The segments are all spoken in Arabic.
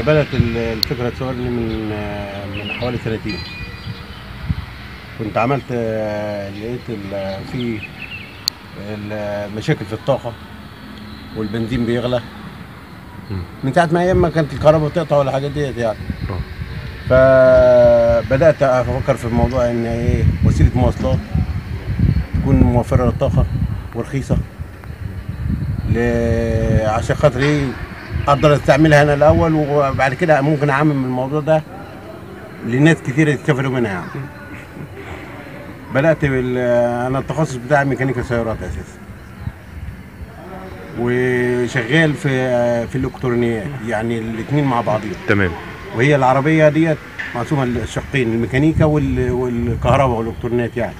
هي بدأت ال- الفكرة تسألني من آه، من حوالي سنتين كنت عملت آه، لقيت في المشاكل في الطاقة والبنزين بيغلى. من ساعة ما أيام ما كانت الكهرباء بتقطع ولا حاجات ديت يعني آه. فبدأت أفكر في الموضوع إن إيه وسيلة مواصلات تكون موفرة للطاقة ورخيصة. عشان خاطر إيه أقدر أستعملها أنا الأول وبعد كده ممكن أعمم الموضوع ده لناس كتير يستفادوا منها يعني. بدأت بال... أنا التخصص بتاعي ميكانيكا سيارات أساسا. وشغال في في الإلكترونيات يعني الاتنين مع بعضهم تمام. وهي العربية ديت مقسومه الشقين الميكانيكا وال- والكهرباء والإلكترونيات يعني.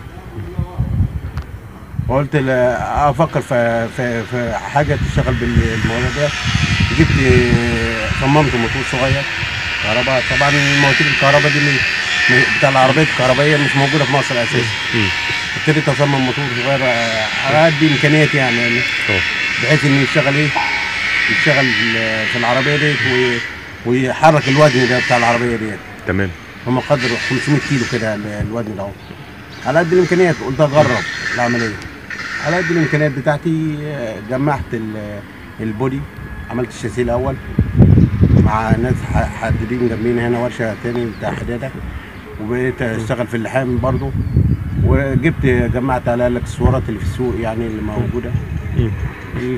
وقلت أفكر في, في, في حاجة تشتغل بالموضوع ده. جبت صممت موتور صغير كهرباء. طبعا مواتير الكهرباء دي اللي- بتاع العربيات الكهربائية مش موجودة في مصر أساسا. ابتديت أصمم موتور صغير آه، على قد إمكانياتي يعني يعني. بحيث إنه يشتغل إيه؟ يشتغل في العربية ديت وي- ويحرك الوزن ده بتاع العربية ديت. تمام. هم قدر 500 كيلو كده ال- الوزن ده على قد الإمكانيات قلت اتغرب العملية. على قد الإمكانيات بتاعتي جمعت ال- البودي عملت الشاسيه الأول مع ناس ح- حدادين جنبين هنا ورشة تاني بتاع حدادة. وبقيت أشتغل في اللحام برضو. وجبت جمعت على الإكسسوارات اللي في السوق يعني اللي موجودة.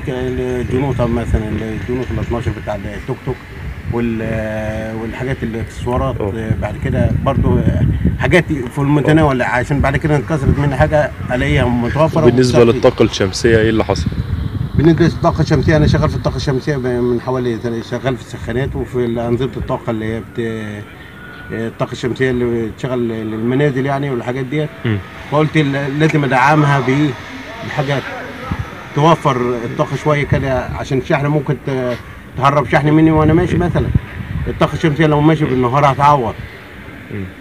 الجنوطة مثلا الجنوط ال 12 بتاع التوك توك. والحاجات الاكسسوارات أوه. بعد كده برضو حاجات في المتناول عشان بعد كده انكسرت مني حاجة ألاقيها متوفرة بالنسبة. للطاقة الشمسية إيه اللي حصل بالنسبة للطاقة الشمسية أنا شغال في الطاقة الشمسية من حوالي. شغال في السخانات وفي أنظمة الطاقة اللي هي بت... الطاقة الشمسية اللي بتشغل المنازل يعني والحاجات ديت. فقلت لازم أدعمها بحاجات توفر الطاقة شوية كده عشان الشحن ممكن ت- تهرب شحن مني وأنا ماشي مثلا. الطاقة الشمسية لو ماشي بالنهار هتعوض.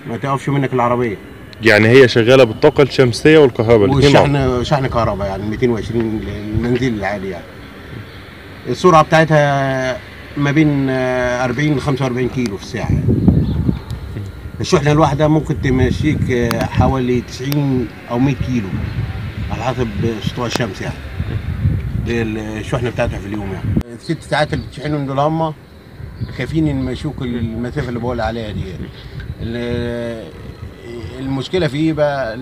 ما تقفش منك العربية. يعني هي شغالة بالطاقة الشمسية والكهرباء. والشحن شحن كهرباء يعني 220 المنزل العادي يعني. السرعة بتاعتها ما بين آه، 40 ل 45 كيلو في الساعة الشحنة الواحدة ممكن تمشيك حوالي 90 أو 100 كيلو على حسب سطوع الشمس يعني. دي الشحنة بتاعتها في اليوم يعني. الست ساعات اللي بتشحنهم دول هم كافيين إن يمشوك المسافة اللي بقول عليها دي. ال- المشكلة في إيه بقى؟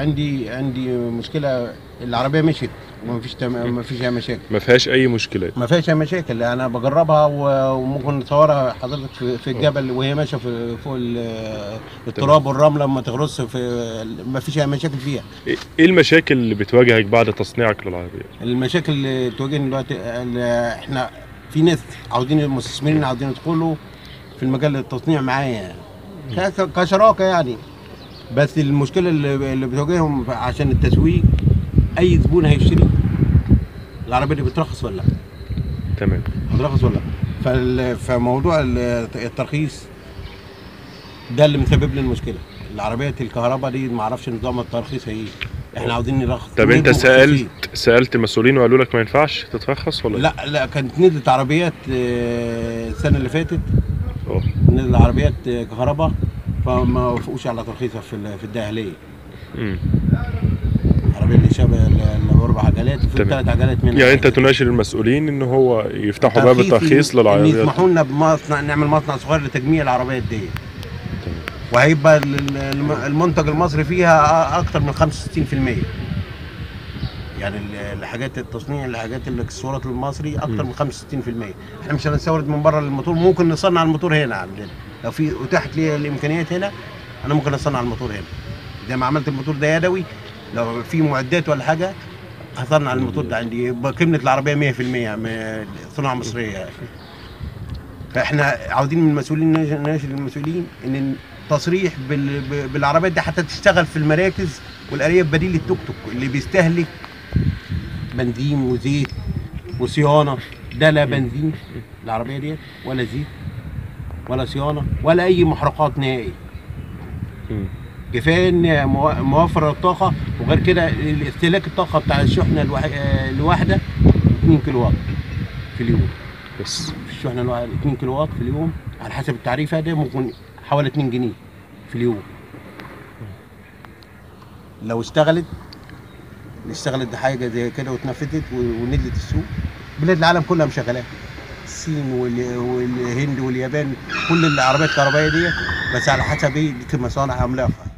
عندي عندي مشكلة العربية مشيت. وما فيش تم... ما فيش أي مشاكل. ما فيهاش أي مشكلات. ما فيهاش أي مشاكل. أنا بجربها و- وممكن نصورها. حضرتك في, في الجبل وهي ماشية في فوق ال- التراب والرملة لما تغرس في ما فيش أي مشاكل فيها. إيه إيه المشاكل اللي بتواجهك بعد تصنيعك للعربية؟ المشاكل اللي تواجهني دلوقتي إحنا في ناس عاوزين المستثمرين عاوزين يدخلوا في المجال التصنيع معايا كشراكة يعني. بس المشكلة اللي بتواجههم عشان التسويق أي زبون هيشتري العربية دي بترخص ولا لأ؟ تمام. هترخص ولا لأ؟ فموضوع ال- الترخيص ده اللي مسبب لي المشكلة. العربيات الكهرباء دي ما أعرفش نظام الترخيص إيه. إحنا عاوزين نرخص. طب انت سألت. سألت المسؤولين وقالوا لك ما ينفعش تترخص ولا لا لا كانت نزلت عربيات آه، السنة اللي فاتت. آه نزل عربيات كهرباء فما وافقوش على ترخيصها في في الداهلية. مم. العربيه اللي شبه ال- الاربع عجلات وفي. ثلاث عجلات منها يعني أنت تناشد المسؤولين إن هو يفتحوا باب ترخيص الترخيص للعربيات. يسمحوا لنا بمصنع نعمل مصنع صغير لتجميع العربيات دي. وهيبقى ال- الم- المنتج المصري فيها أكتر من 65% يعني ال- الحاجات التصنيع الحاجات الإكسسوارات المصري أكتر من 65% إحنا مش هنستورد من بره الموتور. ممكن نصنع الموتور هنا عندنا. لو في اتاحت لي الإمكانيات هنا أنا ممكن أصنع الموتور هنا. زي ما عملت الموتور ده يدوي لو في معدات ولا حاجة هصنع الموتور ده عندي قيمه العربية 100% م- صناعة مصرية يعني. فإحنا عاوزين من المسؤولين نناشد المسؤولين إن تصريح بال- ب- بالعربيات دي حتى تشتغل في المراكز والأرياف بديل التوك توك اللي بيستهلك بنزين وزيت وصيانة ده لا بنزين العربية ديت ولا زيت ولا صيانة ولا أي محرقات نهائي. كفاية إن مو- موفر الطاقة وغير كده الاستهلاك الطاقة بتاع الشحنة آه، الواحدة 2 كيلو واط في اليوم. بس. الشحنة نوع 2 كيلو واط في اليوم على حسب التعريف هذا ممكن حوالي 2 جنيه في اليوم. لو اشتغلت اشتغلت بحاجه زي كده واتنفذت ونزلت السوق بلاد العالم كلها مشغلاها الصين وال- والهند واليابان كل العربيات الكهربائية دي بس على حسب إيه مصانع عملاقه